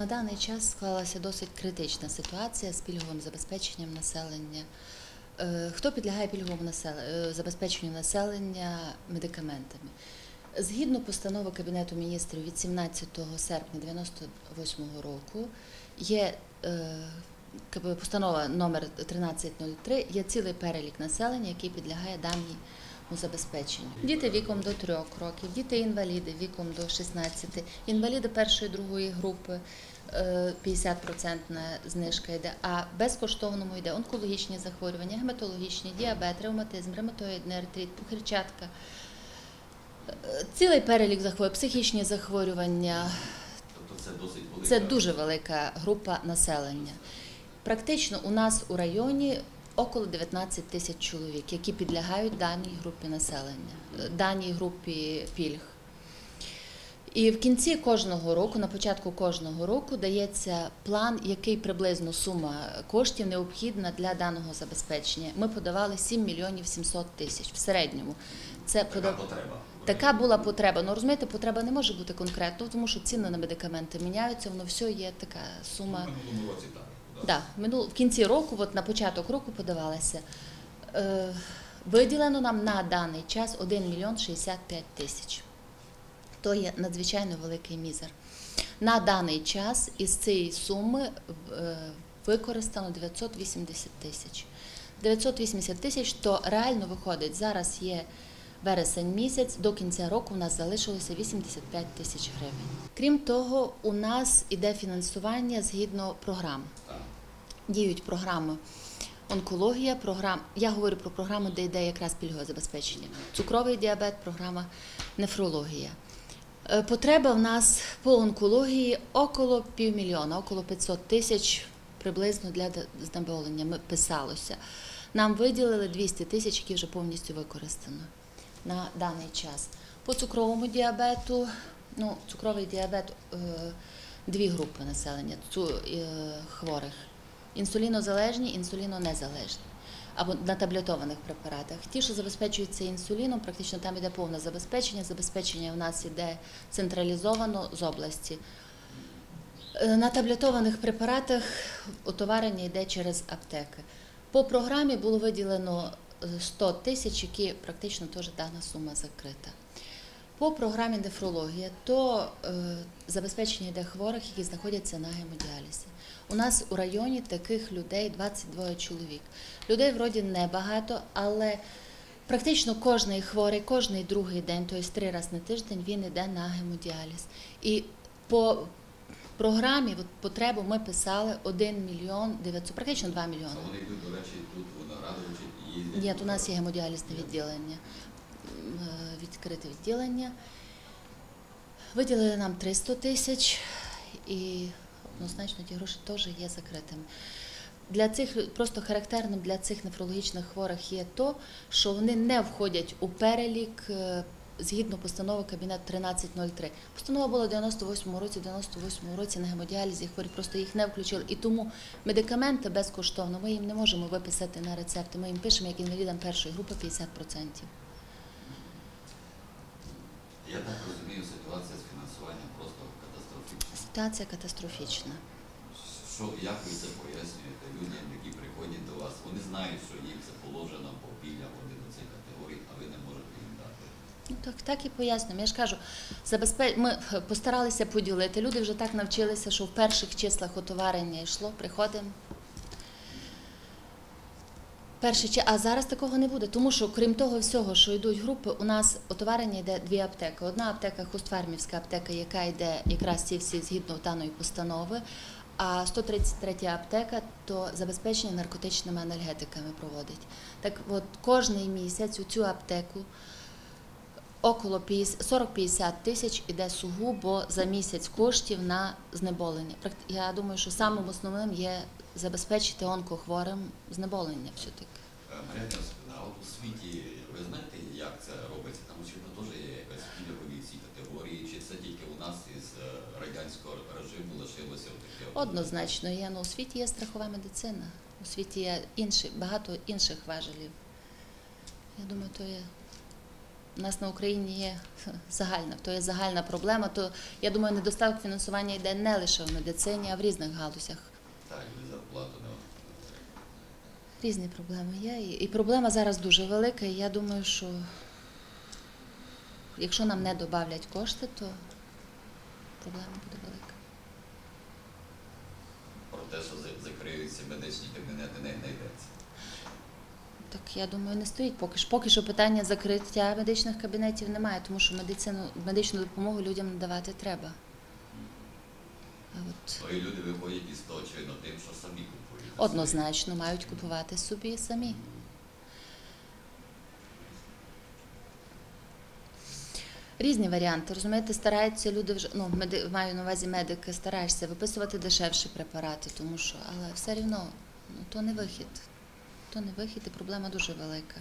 На даний час склалася досить критична ситуація з пільговим забезпеченням населення. Е, Хто підлягає пільговому е, забезпеченню населення медикаментами? Згідно постанови Кабінету міністрів від 17 серпня 1998 року є е, постанова номер 1303, є цілий перелік населення, який підлягає даній забезпеченню. Діти віком до 3 років, діти-інваліди віком до 16, інваліди першої другої групи. е, 50% знижка йде, а безкоштовному йде онкологічні захворювання, гематологічні, діабет, ревматизм, ревматоїдний артрит, пухирчатка. Е, Цілий перелік захворювань, психічні захворювання, Тобто це досить велика. це дуже велика група населення. Практично у нас у районі около 19 тисяч чоловік, які підлягають даній групі населення, е, даній групі пільг. І в кінці кожного року, на початку кожного року, дається план, який приблизно сума коштів необхідна для даного забезпечення. Ми подавали 7 мільйонів 700 тисяч в середньому. Це Така подав... потреба. Така була потреба. Ну розумієте, потреба не може бути конкретно, тому що ціни на медикаменти міняються, воно все є така сума. В минулому році так. Да, минул в кінці року, от на початок року подавалася. Е, виділено нам на даний час 1 мільйон 65 тисяч. То є надзвичайно великий мізер. На даний час із цієї суми е, використано 980 тисяч. 980 тисяч, то реально виходить, зараз є вересень місяць, до кінця року у нас залишилося 85 тисяч гривень. Крім того, у нас іде фінансування згідно програм Так. Діють програми онкологія, програм. Я говорю про програму, де йде якраз пільгове забезпечення. Цукровий діабет, програма нефрологія. Е, Потреба в нас по онкології около півмільйона, около 500 тисяч приблизно для знеболення ми- писалося. Нам виділили 200 тисяч, які вже повністю використано на даний час. По цукровому діабету, ну, цукровий діабет е, дві групи населення е, хворих: інсулінозалежні, інсулінонезалежні. Або на таблетованих препаратах. Ті, що забезпечуються інсуліном, практично там йде повне забезпечення. Забезпечення в нас йде централізовано з області. Е, На таблетованих препаратах отоварення йде через аптеки. По програмі було виділено е, 100 тисяч, які практично теж дана сума закрита. По програмі нефрологія, то е, забезпечення йде хворих, які знаходяться на гемодіалізі. У нас у районі таких людей 22 чоловік. Людей вроді небагато, але практично кожний хворий, кожний другий день, тобто три рази на тиждень, він йде на гемодіаліз. І по програмі от, потребу ми писали 1 мільйон 900, практично 2 мільйони. Вони йдуть, до речі, тут виноградовичі і. Ні, у нас є гемодіалізне відділення, відкрите відділення. Виділили нам 300 тисяч і однозначно ті гроші теж є закритими. Для цих просто характерним для цих нефрологічних хворих є то, що вони не входять у перелік е, згідно постанови Кабінет 1303. Постанова була в 98-му році, в 98-му році на гемодіалізі хворі просто їх не включили. І тому медикаменти безкоштовно ми їм не можемо виписати на рецепти. Ми їм пишемо як інвалідам першої групи 50%. Я так розумію, ситуація з фінансуванням просто катастрофічна. Ситуація катастрофічна. Що, як ви це пояснюєте людям, які приходять до вас? Вони знають, що їм це положено по пільгам один до цих категорій, а ви не можете їм дати. Ну так, так і пояснюємо. Я ж кажу, забезпе... ми е, постаралися поділити. Люди вже так навчилися, що в перших числах отоварення йшло, приходимо. Перші чи а зараз такого не буде, тому що крім того всього, що йдуть групи, у нас отоварення йде дві аптеки. Одна аптека Хустфармівська аптека, яка йде якраз ці всі згідно даної постанови. А 133 аптека то забезпечення наркотичними анальгетиками проводить. Так от кожний місяць у цю аптеку около 40-50 тисяч іде сугубо за місяць коштів на знеболення. Я думаю, що самим основним є забезпечити онкохворим знеболення все-таки. Е, Марія а у світі ви знаєте, як це робиться? Там очевидно теж є якась пільгові ці категорії, чи це тільки у нас із е, радянського режиму лишилося таке? Однозначно є, ну у світі є страхова медицина, у світі є інші, багато інших важелів. Я думаю, то є у нас на Україні є загальна, то є загальна проблема. То я думаю, недостаток фінансування йде не лише в медицині, а в різних галузях. Так, і зарплату не Різні проблеми є. І- проблема зараз дуже велика. І я думаю, що якщо нам не додавлять кошти, то проблема буде велика. про те, що закриються медичні кабінети, не, не йдеться. Так я думаю, не стоїть поки що. Поки що питання закриття медичних кабінетів немає, тому що медицину, медичну допомогу людям надавати треба. А от Ну і люди виходять із того, очевидно, тим, що самі купують. однозначно мають купувати собі самі. Різні варіанти. Розумієте, стараються люди вже ну меди, маю на увазі медики, стараєшся виписувати дешевші препарати, тому що, але все рівно ну, то не вихід. То не вихід, і проблема дуже велика.